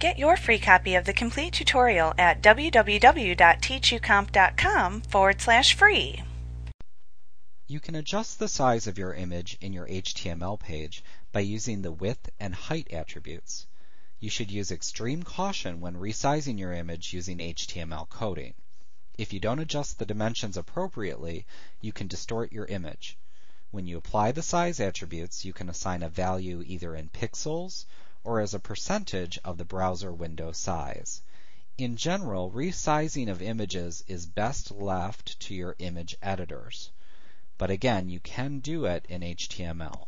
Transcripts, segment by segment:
Get your free copy of the complete tutorial at www.teachucomp.com forward slash free. You can adjust the size of your image in your HTML page by using the width and height attributes. You should use extreme caution when resizing your image using HTML coding. If you don't adjust the dimensions appropriately, you can distort your image. When you apply the size attributes, you can assign a value either in pixels or as a percentage of the browser window size. In general, resizing of images is best left to your image editors. But again, you can do it in HTML.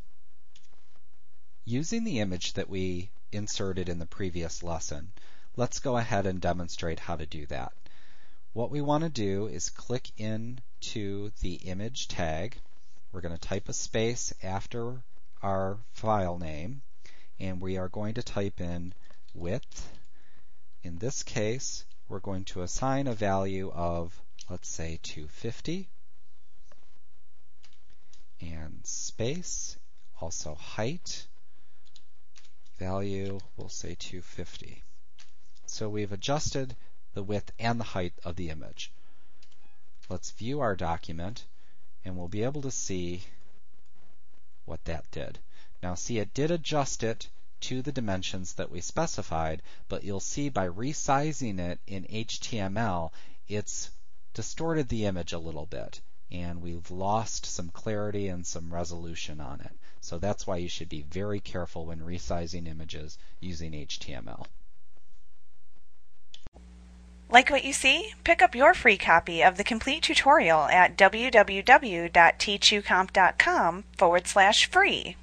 Using the image that we inserted in the previous lesson, let's go ahead and demonstrate how to do that. What we want to do is click into the image tag we're going to type a space after our file name, and we are going to type in width. In this case, we're going to assign a value of, let's say, 250. And space, also height, value, we'll say 250. So we've adjusted the width and the height of the image. Let's view our document and we'll be able to see what that did. Now see it did adjust it to the dimensions that we specified, but you'll see by resizing it in HTML, it's distorted the image a little bit and we've lost some clarity and some resolution on it. So that's why you should be very careful when resizing images using HTML. Like what you see? Pick up your free copy of the complete tutorial at www.teachucomp.com forward slash free.